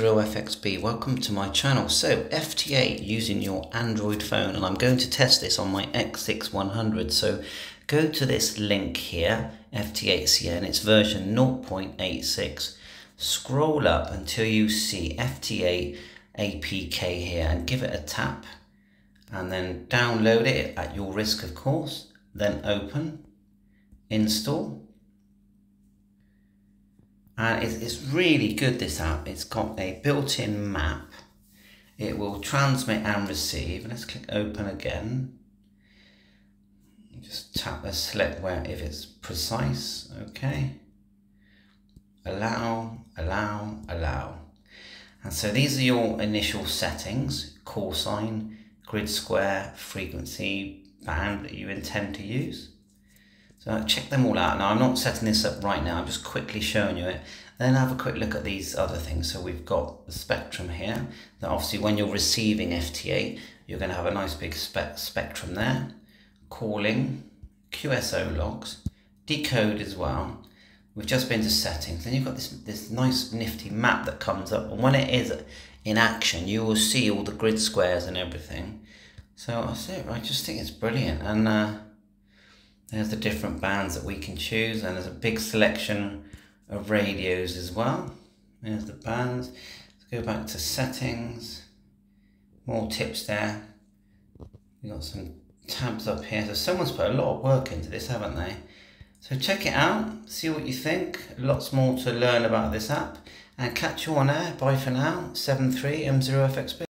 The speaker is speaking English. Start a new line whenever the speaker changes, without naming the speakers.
FXB, welcome to my channel. So FT8 using your Android phone and I'm going to test this on my X6100. So go to this link here, FT8CN, it's version 0.86. Scroll up until you see FT8 APK here and give it a tap and then download it at your risk of course. Then open, install and it's really good this app. It's got a built-in map. It will transmit and receive. Let's click open again. Just tap the select where if it's precise. Okay. Allow allow allow. And so these are your initial settings. Call sign grid square frequency band that you intend to use so check them all out. Now I'm not setting this up right now, I'm just quickly showing you it. Then have a quick look at these other things. So we've got the spectrum here. That obviously when you're receiving FT8, you're going to have a nice big spe spectrum there. Calling, QSO logs, decode as well. We've just been to settings. Then you've got this, this nice nifty map that comes up. And when it is in action, you will see all the grid squares and everything. So that's it, I just think it's brilliant. And uh, there's the different bands that we can choose and there's a big selection of radios as well. There's the bands. Let's go back to settings. More tips there. We've got some tabs up here. So someone's put a lot of work into this, haven't they? So check it out, see what you think. Lots more to learn about this app. And catch you on air. Bye for now. 73M0FXB.